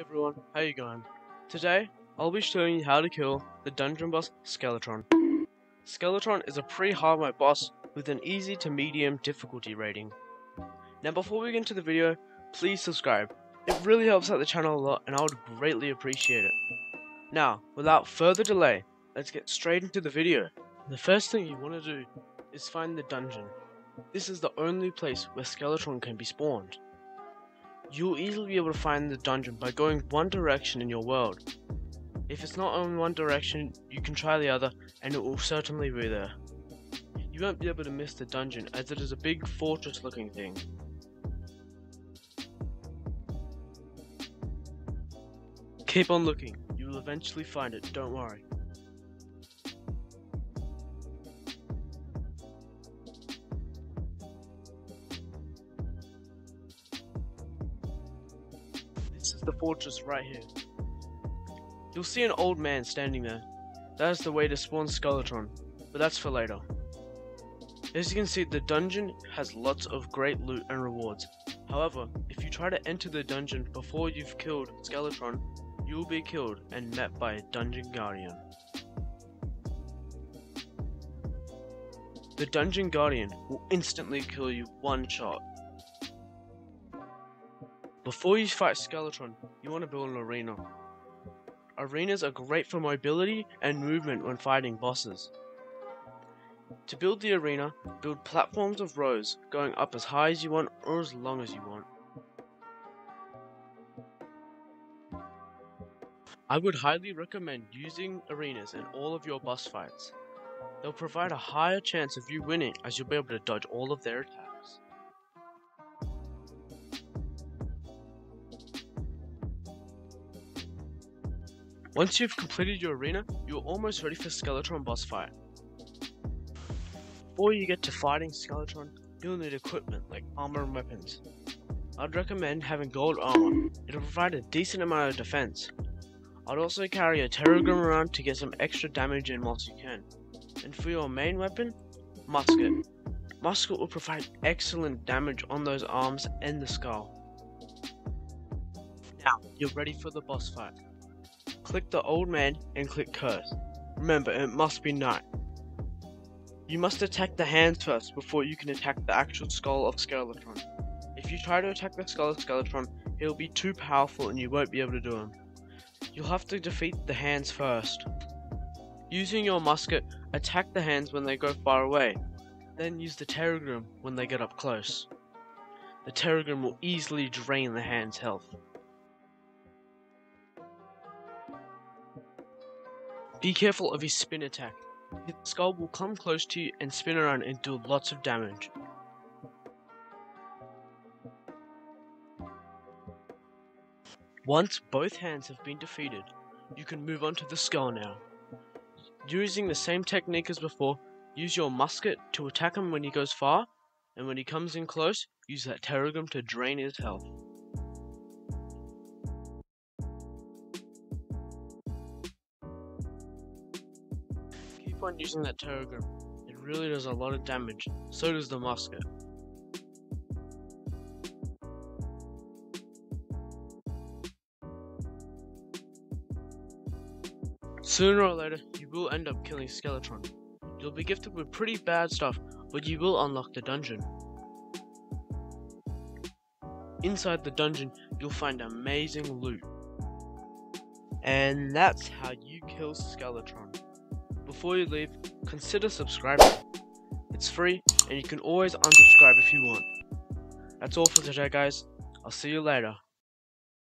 everyone, how you going? Today, I'll be showing you how to kill the dungeon boss Skeletron. Skeletron is a pre-hardmode boss with an easy to medium difficulty rating. Now before we get into the video, please subscribe. It really helps out the channel a lot and I would greatly appreciate it. Now, without further delay, let's get straight into the video. The first thing you want to do is find the dungeon. This is the only place where Skeletron can be spawned. You'll easily be able to find the dungeon by going one direction in your world. If it's not in one direction, you can try the other and it will certainly be there. You won't be able to miss the dungeon as it is a big fortress looking thing. Keep on looking, you will eventually find it, don't worry. This is the fortress right here. You'll see an old man standing there. That is the way to spawn Skeletron, but that's for later. As you can see, the dungeon has lots of great loot and rewards. However, if you try to enter the dungeon before you've killed Skeletron, you will be killed and met by a dungeon guardian. The dungeon guardian will instantly kill you one shot. Before you fight Skeletron, you want to build an arena. Arenas are great for mobility and movement when fighting bosses. To build the arena, build platforms of rows going up as high as you want or as long as you want. I would highly recommend using arenas in all of your boss fights. They'll provide a higher chance of you winning as you'll be able to dodge all of their attacks. Once you've completed your arena, you're almost ready for Skeletron boss fight. Before you get to fighting Skeletron, you'll need equipment like armor and weapons. I'd recommend having gold armor, it'll provide a decent amount of defense. I'd also carry a Terragrim around to get some extra damage in whilst you can. And for your main weapon, Musket. Musket will provide excellent damage on those arms and the skull. Now, you're ready for the boss fight. Click the old man and click curse. Remember, it must be night. You must attack the hands first before you can attack the actual skull of Skeletron. If you try to attack the skull of Skeletron, he'll be too powerful and you won't be able to do him. You'll have to defeat the hands first. Using your musket, attack the hands when they go far away. Then use the Terragrim when they get up close. The Terragrim will easily drain the hand's health. Be careful of his spin attack. His skull will come close to you and spin around and do lots of damage. Once both hands have been defeated, you can move on to the skull now. Using the same technique as before, use your musket to attack him when he goes far, and when he comes in close, use that Terragrim to drain his health. Keep using that Terragrim, it really does a lot of damage, so does the musket. Sooner or later, you will end up killing Skeletron. You'll be gifted with pretty bad stuff, but you will unlock the dungeon. Inside the dungeon, you'll find amazing loot. And that's how you kill Skeletron. Before you leave, consider subscribing. It's free, and you can always unsubscribe if you want. That's all for today guys, I'll see you later.